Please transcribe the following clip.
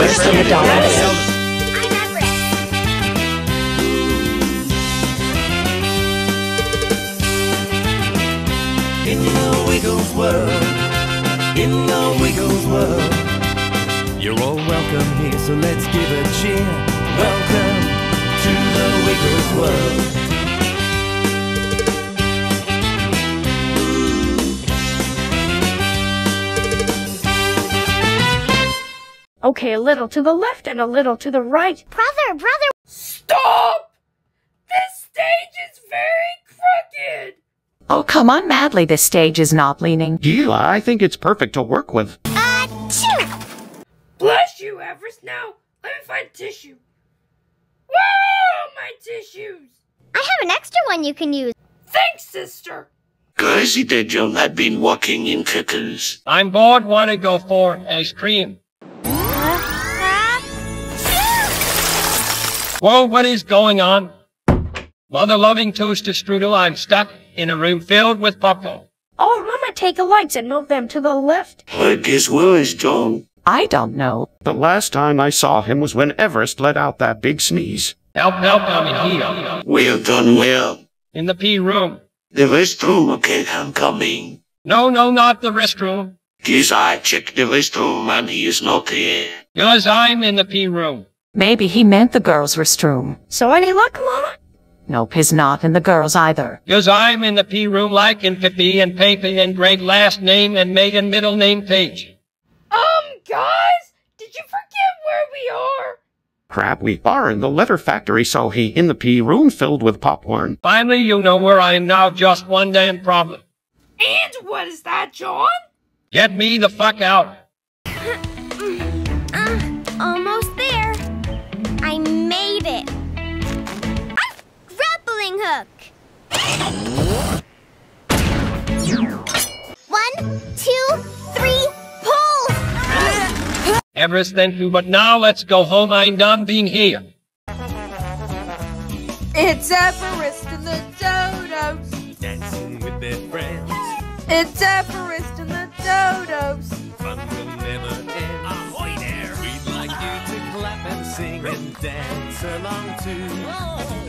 Everest and the Dodos. In the Wiggles world, in the Wiggles world, you're all welcome here, so let's give a cheer. Welcome to the Wiggles world. Okay, a little to the left and a little to the right. Brother, brother. Stop! This stage is very crooked. Oh, come on, Madly, this stage is not leaning. Gila, I think it's perfect to work with. Achoo! Bless you, Everest. Now, let me find tissue. Whoa, my tissues. I have an extra one you can use. Thanks, sister. Guys, did you have been walking in cocoons? I'm bored, wanna go for ice cream. Whoa, what is going on? Mother loving toaster strudel, I'm stuck in a room filled with popcorn. Oh, Mama, take the lights and move them to the left. I guess where is John? I don't know. The last time I saw him was when Everest let out that big sneeze. Help, help, I'm in here. Well done, well. In the P room. The restroom, okay, I'm coming. No, no, not the restroom. Guess I checked the restroom and he is not there. Cause I'm in the P room. Maybe he meant the girls' restroom. So any luck, Mama? Nope, he's not in the girls either. Cause I'm in the P room like in Pippi and Pepe and Greg last name and Megan middle name page. Um, guys, did you forget where we are? Crap, we are in the letter factory, so he in the P room filled with popcorn. Finally, you know where I am now, just one damn problem. And what is that, John? Get me the fuck out. Uh, Everest, thank you, but now let's go home. I'm done being here. It's Everest and the Dodos. Dancing with their friends, It's Everest and the Dodos. fun will never end. Ahoy there! We'd like you to clap and sing and dance along too. And we have